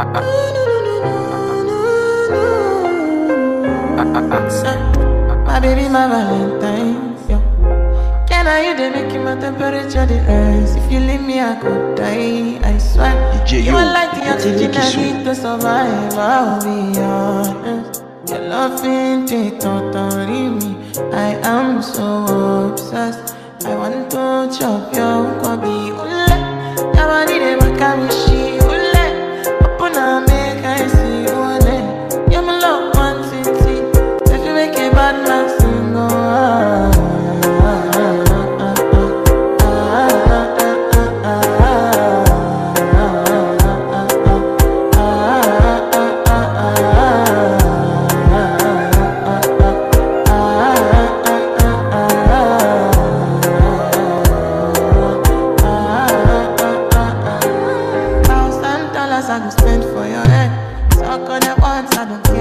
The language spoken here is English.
My baby, my Valentine. Yo. Can I you they make my temperature the rise? If you leave me, I could die. I swear. DJ you are like the oxygen I need to survive. I'll be honest. Your love ain't it totally me. I am so obsessed. I want to chop your kwabi I go spend for your head. Suck on it once, I don't care